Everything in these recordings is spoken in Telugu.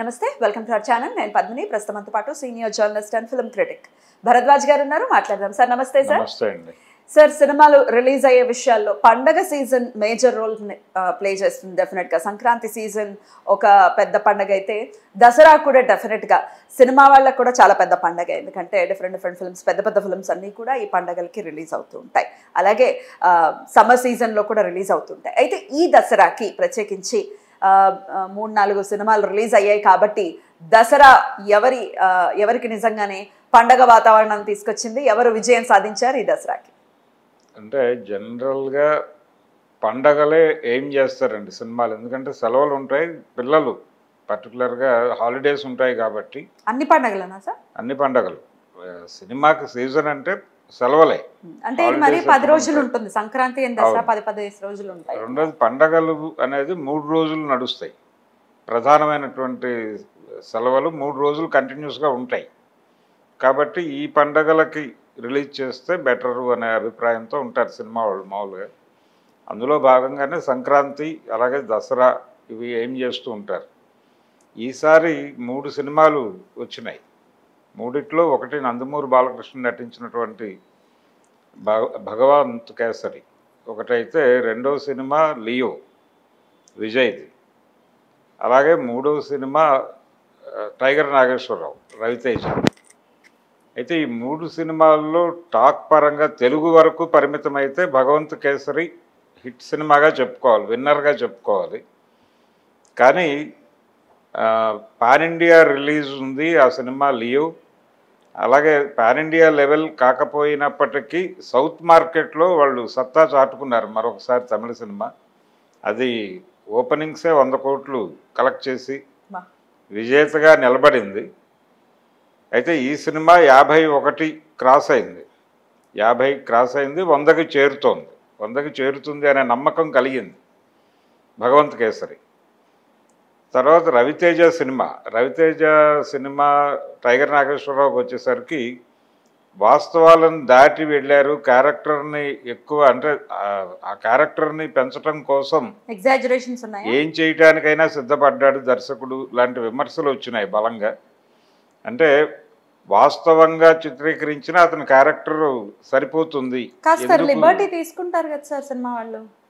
నమస్తే వెల్కమ్ టు అవర్ ఛానల్. నేను పద్మిని. ప్రస్తుతంతో పాటు senior journalist and film critic Bharadwaj గారు ఉన్నారు. మాట్లాడదాం. సార్ నమస్తే సార్. సార్ సినిమాలు రిలీజ్ అయ్యే విషయాల్లో పండగ సీజన్ మేజర్ రోల్ ప్లే చేస్తుంది డెఫినెట్గా. సంక్రాంతి సీజన్ ఒక పెద్ద పండగ అయితే దసరా కూడా డెఫినెట్గా. సినిమా వాళ్ళకు కూడా చాలా పెద్ద పండగ. ఎందుకంటే డిఫరెంట్ డిఫరెంట్ ఫిల్మ్స్ పెద్ద పెద్ద ఫిల్మ్స్ అన్నీ కూడా ఈ పండగలకి రిలీజ్ అవుతూ ఉంటాయి. అలాగే సమ్మర్ సీజన్లో కూడా రిలీజ్ అవుతుంటాయి అయితే ఈ దసరాకి ప్రత్యేకించి మూడు నాలుగు సినిమాలు రిలీజ్ అయ్యాయి కాబట్టి దసరా ఎవరి ఎవరికి నిజంగానే పండగ వాతావరణం తీసుకొచ్చింది ఎవరు విజయం సాధించారు ఈ దసరాకి? అంటే జనరల్గా పండగలే ఏం చేస్తారండి సినిమాలు? ఎందుకంటే సెలవులు ఉంటాయి పిల్లలు పర్టికులర్గా హాలిడేస్ ఉంటాయి కాబట్టి. అన్ని పండగలనా సార్? అన్ని పండగలు. సినిమాకి సీజన్ అంటే సెలవులే. అంటే మరి పది రోజులు. ఉంటుంది. సంక్రాంతి దసరా. పది పదిహేను రోజులు ఉంటాయి. రెండోది పండగలు అనేది మూడు రోజులు నడుస్తాయి. ప్రధానమైనటువంటి సెలవులు మూడు రోజులు కంటిన్యూస్గా ఉంటాయి. కాబట్టి ఈ పండగలకి రిలీజ్ చేస్తే బెటరు అనే అభిప్రాయంతో ఉంటారు సినిమా వాళ్ళు మామూలుగా. అందులో భాగంగానే సంక్రాంతి అలాగే దసరా ఇవి ఏం చేస్తూ ఉంటారు. ఈసారి మూడు సినిమాలు వచ్చినాయి. మూడిట్లో ఒకటి నందమూరి బాలకృష్ణ నటించినటువంటి భగ భగవంత్ కేసరి. ఒకటైతే రెండో సినిమా లియో విజయ్ది. అలాగే మూడవ సినిమా టైగర్ నాగేశ్వరరావు రవితేజ. అయితే ఈ మూడు సినిమాల్లో టాక్ పరంగా తెలుగు వరకు పరిమితమైతే భగవంత్ కేసరి హిట్ సినిమాగా చెప్పుకోవాలి విన్నర్గా చెప్పుకోవాలి. కానీ పాన్ ఇండియా రిలీజ్ ఉంది ఆ సినిమా లియో. అలాగే పాన్ ఇండియా లెవెల్ కాకపోయినప్పటికీ సౌత్ మార్కెట్లో వాళ్ళు సత్తా చాటుకున్నారు మరొకసారి తమిళ సినిమా. అది ఓపెనింగ్సే వంద కోట్లు కలెక్ట్ చేసి. విజేతగా నిలబడింది. అయితే ఈ సినిమా యాభై ఒకటి క్రాస్ అయింది. యాభై క్రాస్ అయింది వందకి చేరుతోంది. వందకి చేరుతుంది అనే నమ్మకం కలిగింది భగవంత్ కేసరి. తర్వాత Ravi Teja cinema. Ravi Teja cinema tiger నాగేశ్వరరావుకి వచ్చేసరికి వాస్తవాలను దాటి వెళ్ళారు. క్యారెక్టర్ని ఎక్కువ అంటే ఆ- క్యారెక్టర్ని పెంచడం కోసం ఎగ్జాజురేషన్స్ ఉన్నాయా? ఏం చేయటానికైనా సిద్ధపడ్డాడు దర్శకుడు. లాంటి విమర్శలు వచ్చినాయి బలంగా. అంటే వాస్తవంగా చిత్రీకరించిన అతని క్యారెక్టర్ సరిపోతుంది. కాస్త ఎందుకు? లిబర్టీ తీసుకుంటారు కదా సార్ సినిమా వాళ్ళు.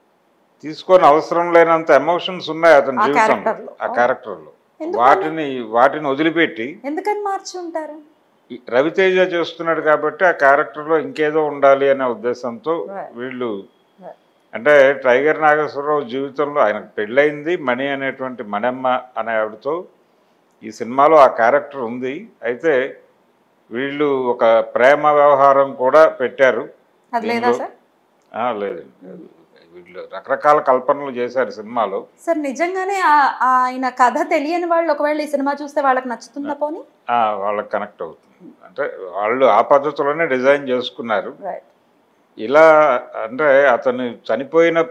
తీసుకొని అవసరం లేనంత ఎమోషన్స్ ఉన్నాయి అతని జీవితంలో లో. ఆ క్యారెక్టర్లో? వాటిని వాటిని వదిలిపెట్టి ఎందుకని మార్చి ఉంటారు రవితేజ చేస్తున్నాడు కాబట్టి ఆ క్యారెక్టర్లో ఇంకేదో ఉండాలి అనే ఉద్దేశంతో. వీళ్ళు. అంటే టైగర్ నాగేశ్వరరావు జీవితంలో ఆయనకు పెళ్ళయింది మణి అనేటువంటి మణమ్మ అనే ఆవిడతో ఈ సినిమాలో ఆ క్యారెక్టర్ ఉంది అయితే వీళ్ళు ఒక ప్రేమ వ్యవహారం కూడా పెట్టారు లేదండి వీళ్ళు రకరకాల కల్పనలు చేశారు సినిమాలో. సార్ నిజంగానే ఆయన కథ తెలియని వాళ్ళు ఒకవేళ ఈ సినిమా చూస్తే వాళ్ళకి నచ్చుతుందా పోనీ? వాళ్ళకి కనెక్ట్ అవుతుంది. అంటే వాళ్ళు ఆ పద్ధతిలోనే డిజైన్ చేసుకున్నారు. ఇలా అంటే అతను చనిపోయిన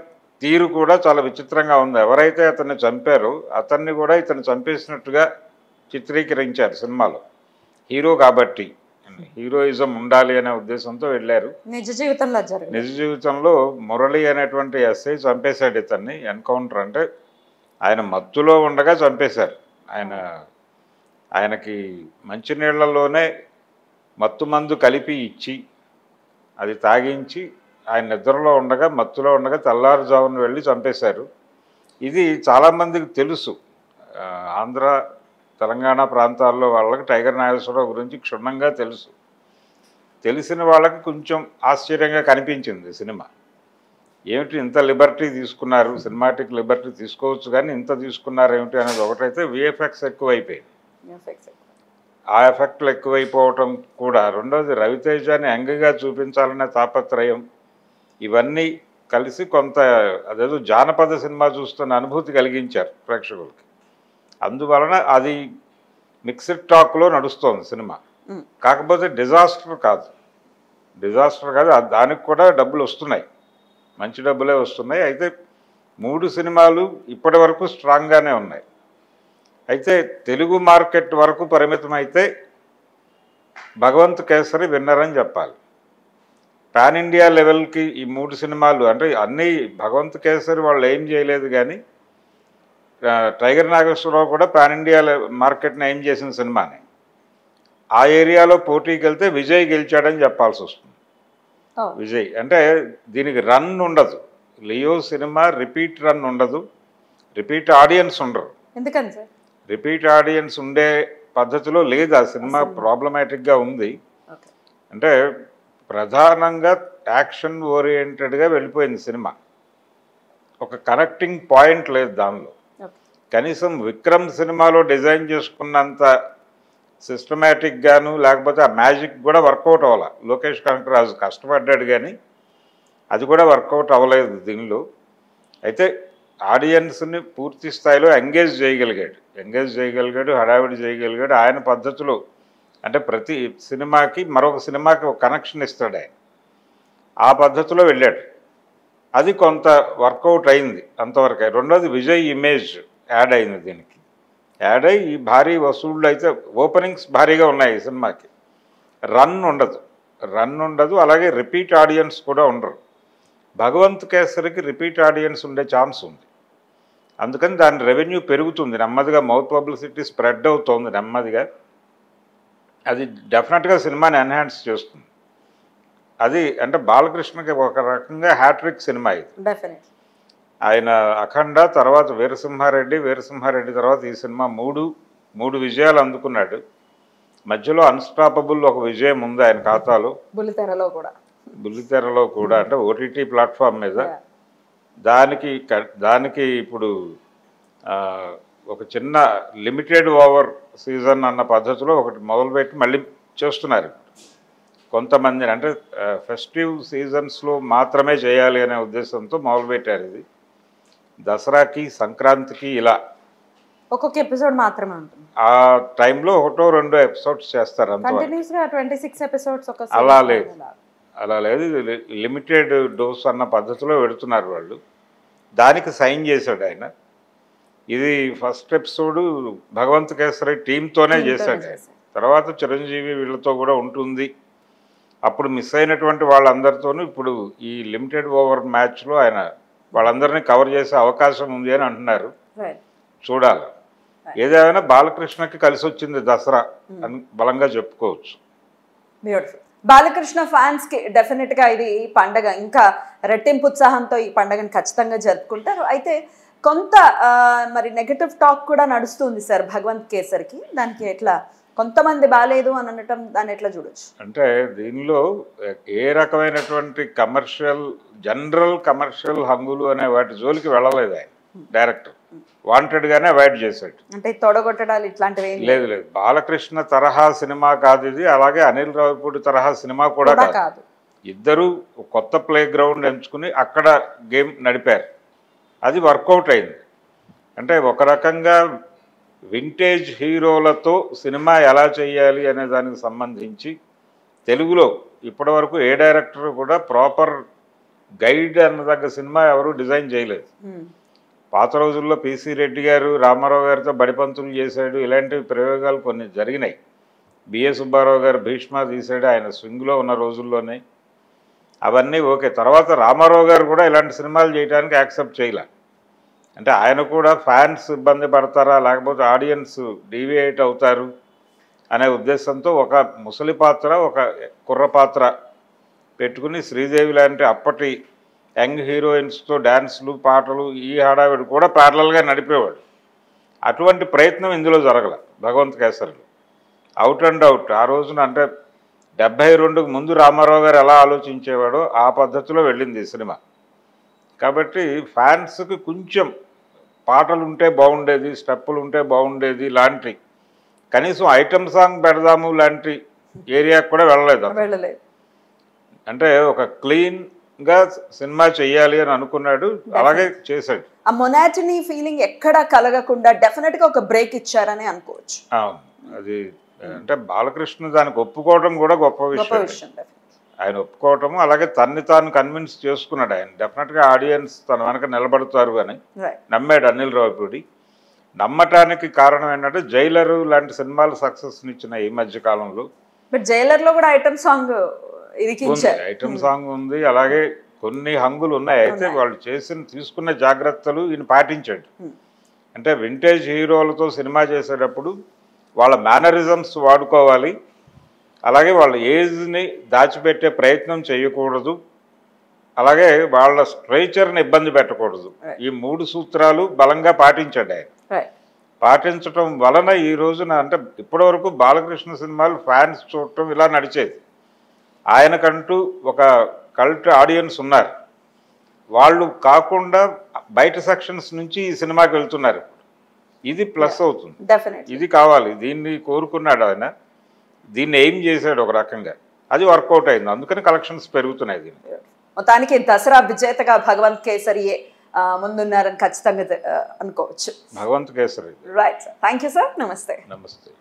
తీరు కూడా చాలా విచిత్రంగా ఉంది. ఎవరైతే అతన్ని చంపారో అతన్ని కూడా ఇతను చంపేసినట్టుగా చిత్రీకరించారు సినిమాలో. హీరో కాబట్టి. హీరోయిజం ఉండాలి అనే ఉద్దేశంతో వెళ్ళారు. నిజ జీవితంలో నిజ జీవితంలో మురళి అనేటువంటి ఎస్ఐ చంపేశాడు ఇతన్ని ఎన్కౌంటర్ అంటే ఆయన మత్తులో ఉండగా చంపేశారు. ఆయన ఆయనకి మంచినీళ్ళలోనే మత్తు మందు కలిపి ఇచ్చి అది తాగించి ఆయన నిద్రలో ఉండగా మత్తులో ఉండగా తెల్లారుజామున వెళ్ళి చంపేశారు. ఇది చాలామందికి తెలుసు. ఆంధ్ర తెలంగాణ ప్రాంతాల్లో వాళ్ళకి టైగర్ నాగేశ్వరరావు గురించి క్షుణ్ణంగా తెలుసు. తెలిసిన వాళ్ళకి కొంచెం ఆశ్చర్యంగా కనిపించింది సినిమా. ఏమిటి ఇంత లిబర్టీ తీసుకున్నారు సినిమాటిక్ లిబర్టీ తీసుకోవచ్చు కానీ ఇంత తీసుకున్నారు ఏమిటి అనేది ఒకటైతే విఎఫ్ఎక్స్ ఎక్కువైపోయింది. ఆ ఎఫెక్ట్లు ఎక్కువైపోవటం కూడా. రెండోది రవితేజాని యంగ్గా చూపించాలనే తాపత్రయం. ఇవన్నీ కలిసి కొంత అదేదో జానపద సినిమా చూస్తున్న అనుభూతి కలిగించారు ప్రేక్షకులకి. అందువలన అది మిక్స్డ్ టాక్లో నడుస్తోంది సినిమా. కాకపోతే డిజాస్టర్ కాదు. డిజాస్టర్ కాదు దానికి కూడా డబ్బులు వస్తున్నాయి. మంచి డబ్బులే వస్తున్నాయి. అయితే మూడు సినిమాలు ఇప్పటి వరకు స్ట్రాంగ్గానే ఉన్నాయి. అయితే తెలుగు మార్కెట్ వరకు పరిమితమైతే భగవంత్ కేసరి విన్నర్ అని చెప్పాలి. పాన్ ఇండియా లెవెల్కి ఈ మూడు సినిమాలు అంటే అన్నీ భగవంత్ కేసరి వాళ్ళు ఏం చేయలేదు కానీ టైగర్ నాగేశ్వరరావు కూడా పాన్ ఇండియా మార్కెట్ని ఏం చేసిన సినిమాని. ఆ ఏరియాలో పోటీకి వెళ్తే విజయ్ గెలిచాడని చెప్పాల్సి వస్తుంది. విజయ్ అంటే దీనికి రన్ ఉండదు. లియో సినిమా రిపీట్ రన్ ఉండదు. రిపీట్ ఆడియన్స్ ఉండరు. ఎందుకని సార్? రిపీట్ ఆడియన్స్ ఉండే పద్ధతిలో లేదు. ఆ సినిమా ప్రాబ్లమాటిక్గా ఉంది. అంటే ప్రధానంగా యాక్షన్ ఓరియంటెడ్గా వెళ్ళిపోయింది సినిమా. ఒక కనెక్టింగ్ పాయింట్ లేదు దానిలో. కనీసం విక్రమ్ సినిమాలో డిజైన్ చేసుకున్నంత సిస్టమేటిక్ గాను లేకపోతే ఆ మ్యాజిక్ కూడా వర్కౌట్ అవ్వాల. లోకేష్ కనకరాజు కష్టపడ్డాడు కానీ అది కూడా వర్కౌట్ అవ్వలేదు దీనిలో. అయితే ఆడియన్స్ని పూర్తి స్థాయిలో ఎంగేజ్ చేయగలిగాడు. ఎంగేజ్ చేయగలిగాడు హడావిడి చేయగలిగాడు. ఆయన పద్ధతిలో అంటే ప్రతి సినిమాకి మరొక సినిమాకి ఒక కనెక్షన్ ఇస్తాడు ఆయన. ఆ పద్ధతిలో వెళ్ళాడు. అది కొంత వర్కౌట్ అయింది అంతవరకు. రెండోది విజయ్ ఇమేజ్ యాడ్ అయింది దీనికి. యాడ్ అయ్యి ఈ భారీ వసూళ్ళు అయితే ఓపెనింగ్స్ భారీగా ఉన్నాయి ఈ సినిమాకి. రన్ ఉండదు. రన్ ఉండదు. అలాగే రిపీట్ ఆడియన్స్ కూడా ఉండరు. భగవంత్ కేసరికి రిపీట్ ఆడియన్స్ ఉండే ఛాన్స్ ఉంది. అందుకని దాని రెవెన్యూ పెరుగుతుంది. నెమ్మదిగా మౌత్ పబ్లిసిటీ స్ప్రెడ్ అవుతోంది నెమ్మదిగా. అది డెఫినెట్గా సినిమాని ఎన్హాన్స్ చేస్తుంది. అది అంటే బాలకృష్ణకి ఒక రకంగా హ్యాట్రిక్ సినిమా ఇది. ఆయన అఖండ తర్వాత వీరసింహారెడ్డి వీరసింహారెడ్డి తర్వాత ఈ సినిమా మూడు మూడు విజయాలు అందుకున్నాడు. మధ్యలో అన్స్టాపబుల్ ఒక విజయం ఉంది ఆయన ఖాతాలో. బుల్లితెరలో కూడా. బుల్లితెరలో కూడా అంటే ఓటీటీ ప్లాట్ఫామ్ మీద. దానికి దానికి ఇప్పుడు ఒక చిన్న లిమిటెడ్ ఓవర్ సీజన్ అన్న పద్ధతిలో ఒకటి మొదలుపెట్టి మళ్ళీ చేస్తున్నారు కొంతమంది అంటే ఫెస్టివ్ సీజన్స్లో మాత్రమే చేయాలి అనే ఉద్దేశంతో మొదలుపెట్టారు ఇది. దసరాకి సంక్రాంతికి ఇలా ఒక్కొక్క ఎపిసోడ్ మాత్రమే ఉంటుంది ఆ టైంలో ఒకటో రెండో ఎపిసోడ్స్ చేస్తారు అలా లేదు. అలా. లేదు లిమిటెడ్ డోస్ అన్న పద్ధతిలో పెడుతున్నారు వాళ్ళు దానికి సైన్ చేశాడు ఆయన ఇది ఫస్ట్ ఎపిసోడ్ భగవంత్ కేసరి టీంతోనే. చేశాడు. తర్వాత చిరంజీవి వీళ్ళతో కూడా ఉంటుంది అప్పుడు మిస్ అయినటువంటి వాళ్ళందరితోనూ ఇప్పుడు ఈ లిమిటెడ్ ఓవర్ మ్యాచ్లో ఆయన వాళ్ళందరినీ కవర్ చేసే అవకాశం ఉంది అని అంటున్నారు. చూడాలి. ఏదేమైనా బాలకృష్ణకి కలిసి వచ్చింది దసరా అని బలంగా చెప్పుకోవచ్చు. బ్యూటిఫుల్ బాలకృష్ణ ఫ్యాన్స్కి డెఫినెట్గా ఇది పండగ ఇంకా రెట్టింపు ఉత్సాహంతో ఈ పండగను ఖచ్చితంగా జరుపుకుంటారు. అయితే కొంత మరి నెగటివ్ టాక్ కూడా నడుస్తుంది సార్ భగవంత్ కేసరికి. దానికి ఎట్లా కొంతమంది బాగాలేదు అని అనటం దాన్ని ఎట్లా చూడొచ్చు? అంటే దీనిలో ఏ రకమైనటువంటి కమర్షియల్ జనరల్ కమర్షియల్ హంగులు అనే వాటి జోలికి వెళ్ళలేదు ఆయన డైరెక్టర్. వాంటెడ్గానే అవాయిడ్ చేశాడు. అంటే తొడగొట్టడాలు ఇట్లాంటివి లేదు లేదు. బాలకృష్ణ తరహా సినిమా కాదు ఇది అలాగే అనిల్ రావిపూడి తరహా సినిమా కూడా కాదు. ఇద్దరు కొత్త ప్లే గ్రౌండ్ ఎంచుకుని అక్కడ గేమ్ నడిపారు. అది వర్కౌట్ అయింది. అంటే ఒక రకంగా వింటేజ్ హీరోలతో సినిమా ఎలా చేయాలి అనే దానికి సంబంధించి తెలుగులో ఇప్పటివరకు ఏ డైరెక్టర్ కూడా ప్రాపర్ గైడ్ అన్నదగ్గ సినిమా ఎవరు డిజైన్ చేయలేదు. పాత రోజుల్లో పిసి రెడ్డి గారు రామారావు గారితో బడిపంతులు చేశాడు ఇలాంటి ప్రయోగాలు కొన్ని జరిగినాయి. బిఏ సుబ్బారావు గారు భీష్మ తీశాడు ఆయన స్వింగ్లో ఉన్న రోజుల్లోనే. అవన్నీ ఓకే. తర్వాత రామారావు గారు కూడా ఇలాంటి సినిమాలు చేయడానికి యాక్సెప్ట్ చేయలే. అంటే ఆయన కూడా ఫ్యాన్స్ ఇబ్బంది పడతారా? లేకపోతే ఆడియన్స్ డీవియేట్ అవుతారు? అనే ఉద్దేశంతో ఒక ముసలి పాత్ర ఒక కుర్ర పాత్ర పెట్టుకుని శ్రీదేవి లాంటి అప్పటి యంగ్ హీరోయిన్స్తో డ్యాన్స్లు పాటలు ఈ హడావిడి కూడా ప్యారలల్గా నడిపేవాడు. అటువంటి ప్రయత్నం ఇందులో జరగల భగవంత్ కేసరిలో. అవుట్ అండ్ అవుట్ ఆ రోజున అంటే డెబ్బై రెండుకు ముందు రామారావు గారు ఎలా ఆలోచించేవాడో ఆ పద్ధతిలో వెళ్ళింది ఈ సినిమా. కాబట్టి ఫ్యాన్స్కి కొంచెం పాటలు ఉంటే బాగుండేది స్టెప్పులు ఉంటే బాగుండేది లాంటి. కనీసం ఐటమ్ సాంగ్ పెడదాము లాంటి ఏరియాకి కూడా వెళ్ళలేదు అంటే ఒక క్లీన్గా సినిమా చెయ్యాలి అని అనుకున్నాడు అలాగే చేశాడు. ఆ మొనాటినీ ఫీలింగ్ ఎక్కడా కలగకుండా డెఫినెట్గా ఒక బ్రేక్ ఇచ్చారని అనుకోవచ్చు. అది అంటే బాలకృష్ణ దానికి ఒప్పుకోవడం కూడా గొప్ప విషయం. ఆయన ఒప్పుకోవటము అలాగే తన్ని తాను కన్విన్స్ చేసుకున్నాడు ఆయన. డెఫినెట్గా ఆడియన్స్ తన వెనక నిలబడతారు అని. నమ్మాడు అనిల్ రావిపూడి. నమ్మటానికి కారణం ఏంటంటే జైలరు లాంటి సినిమాలు సక్సెస్ని ఇచ్చిన ఈ మధ్య కాలంలో బట్ జైలర్లో కూడా ఐటమ్ సాంగ్ ఐటమ్ సాంగ్ ఉంది. అలాగే కొన్ని హంగులు ఉన్నాయి. అయితే వాళ్ళు చేసిన తీసుకున్న జాగ్రత్తలు ఈయన పాటించాడు. Hmm. అంటే వింటేజ్ హీరోలతో సినిమా చేసేటప్పుడు వాళ్ళ మేనరిజమ్స్ వాడుకోవాలి. అలాగే వాళ్ళ ఏజ్ని దాచిపెట్టే ప్రయత్నం చేయకూడదు. అలాగే వాళ్ళ స్ట్రైచర్ని ఇబ్బంది పెట్టకూడదు. ఈ మూడు సూత్రాలు బలంగా పాటించాడు ఆయన. పాటించటం వలన ఈ రోజున అంటే ఇప్పటివరకు బాలకృష్ణ సినిమాలు ఫ్యాన్స్ చూడటం ఇలా నడిచేది. ఆయనకంటూ ఒక కల్ట్ ఆడియన్స్ ఉన్నారు. వాళ్ళు కాకుండా బయట సెక్షన్స్ నుంచి ఈ సినిమాకి వెళ్తున్నారు ఇది ప్లస్ అవుతుంది. ఇది కావాలి. దీన్ని కోరుకున్నాడు ఆయన. దీన్ని ఏం చేశాడు ఒక రకంగా. అది వర్కౌట్ అయింది. అందుకని కలెక్షన్స్ పెరుగుతున్నాయి దీన్ని మొత్తానికి దసరా విజేతగా భగవంత్ కేసరియే ముందున్నారని ఖచ్చితంగా అనుకోవచ్చు. Bhagavanth Kesari. Right sir thank you sir నమస్తే నమస్తే.